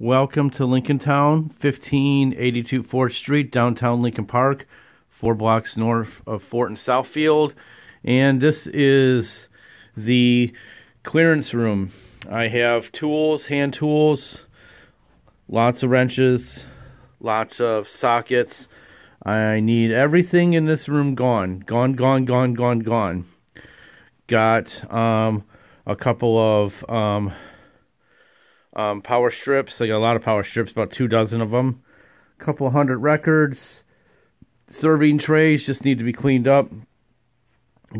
Welcome to Lincoln Towne, 1582 Fort Street, downtown Lincoln Park, four blocks north of Fort and Southfield. And this is the clearance room. I have tools, hand tools, lots of wrenches, lots of sockets. I need everything in this room gone. Gone, gone, gone, gone, gone. Got um, a couple of... Um, um, power strips. I got a lot of power strips, about two dozen of them. A couple hundred records. Serving trays just need to be cleaned up.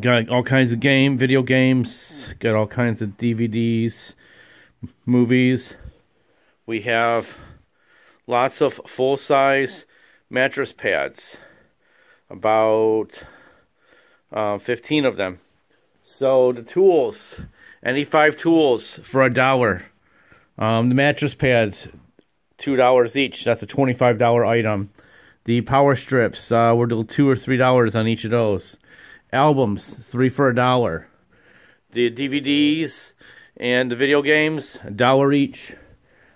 Got all kinds of game, video games. Got all kinds of DVDs, movies. We have lots of full-size mattress pads. About uh, 15 of them. So the tools, any five tools for a dollar. Um, the mattress pads, $2 each. That's a $25 item. The power strips, uh, we're doing 2 or $3 on each of those. Albums, 3 for a dollar. The DVDs and the video games, a dollar each.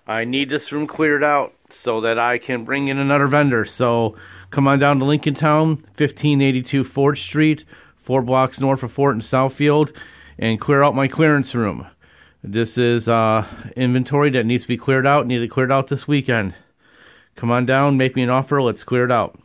I need this room cleared out so that I can bring in another vendor. So come on down to Lincoln Towne, 1582 Fort Street, four blocks north of Fort and Southfield, and clear out my clearance room. This is uh, inventory that needs to be cleared out. Need cleared out this weekend. Come on down, make me an offer. Let's clear it out.